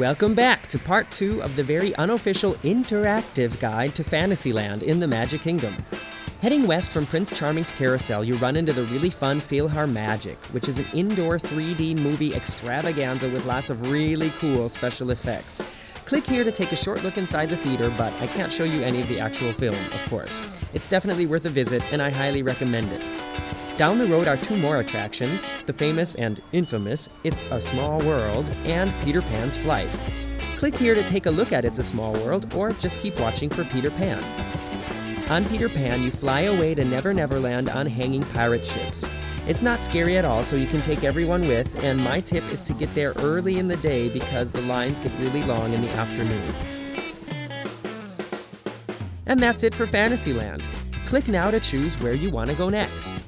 Welcome back to part two of the very unofficial interactive guide to Fantasyland in the Magic Kingdom. Heading west from Prince Charming's Carousel, you run into the really fun PhilharMagic, which is an indoor 3D movie extravaganza with lots of really cool special effects. Click here to take a short look inside the theater, but I can't show you any of the actual film, of course. It's definitely worth a visit, and I highly recommend it. Down the road are two more attractions the famous and infamous It's a Small World and Peter Pan's Flight. Click here to take a look at It's a Small World, or just keep watching for Peter Pan. On Peter Pan, you fly away to Never Never Land on hanging pirate ships. It's not scary at all, so you can take everyone with, and my tip is to get there early in the day because the lines get really long in the afternoon. And that's it for Fantasyland. Click now to choose where you want to go next.